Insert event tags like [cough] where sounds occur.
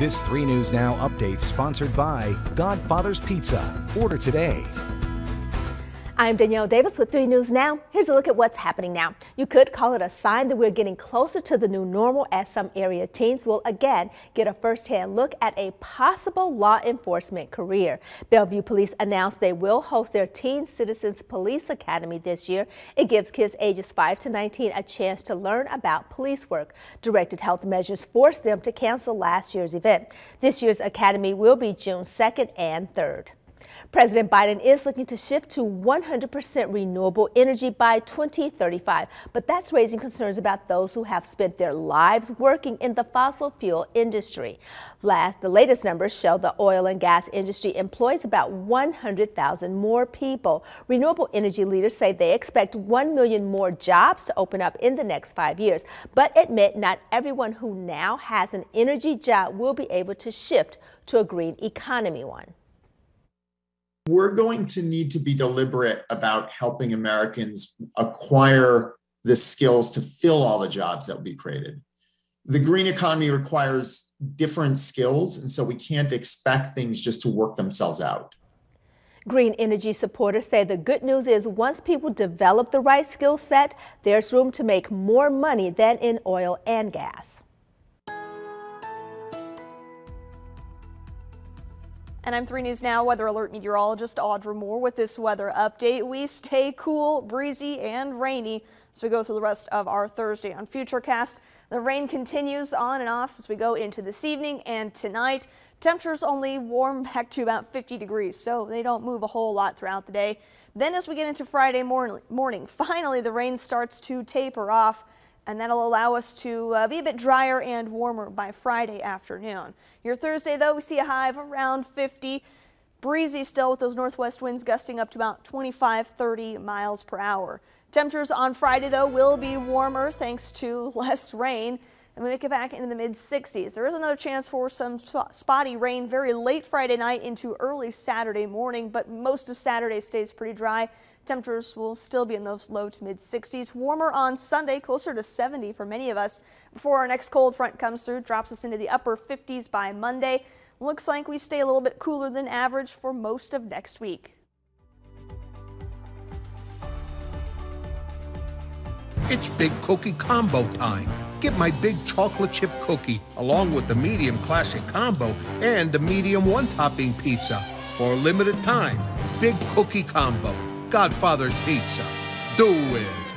This 3 News Now update sponsored by Godfather's Pizza. Order today. I'm Danielle Davis with 3 News Now. Here's a look at what's happening now. You could call it a sign that we're getting closer to the new normal as some area teens will again get a first-hand look at a possible law enforcement career. Bellevue Police announced they will host their Teen Citizens Police Academy this year. It gives kids ages 5 to 19 a chance to learn about police work. Directed health measures forced them to cancel last year's event. This year's academy will be June 2nd and 3rd. President Biden is looking to shift to 100% renewable energy by 2035, but that's raising concerns about those who have spent their lives working in the fossil fuel industry. Last, the latest numbers show the oil and gas industry employs about 100,000 more people. Renewable energy leaders say they expect 1 million more jobs to open up in the next five years, but admit not everyone who now has an energy job will be able to shift to a green economy one we're going to need to be deliberate about helping Americans acquire the skills to fill all the jobs that will be created. The green economy requires different skills, and so we can't expect things just to work themselves out. Green energy supporters say the good news is once people develop the right skill set, there's room to make more money than in oil and gas. And I'm 3 News Now weather alert meteorologist Audra Moore with this weather update. We stay cool, breezy, and rainy as we go through the rest of our Thursday on Futurecast. The rain continues on and off as we go into this evening and tonight. Temperatures only warm back to about 50 degrees, so they don't move a whole lot throughout the day. Then as we get into Friday morning, finally the rain starts to taper off and that'll allow us to uh, be a bit drier and warmer by Friday afternoon. Your Thursday, though, we see a high of around 50. Breezy still with those northwest winds gusting up to about 25, 30 miles per hour. Temperatures on Friday, though, will be warmer thanks to [laughs] less rain. And we make it back into the mid 60s. There is another chance for some spotty rain very late Friday night into early Saturday morning, but most of Saturday stays pretty dry. Temperatures will still be in those low to mid 60s. Warmer on Sunday, closer to 70 for many of us. Before our next cold front comes through, drops us into the upper 50s by Monday. Looks like we stay a little bit cooler than average for most of next week. It's Big Cookie Combo time. Get my big chocolate chip cookie along with the medium classic combo and the medium one topping pizza for a limited time. Big Cookie Combo. Godfather's Pizza. Do it.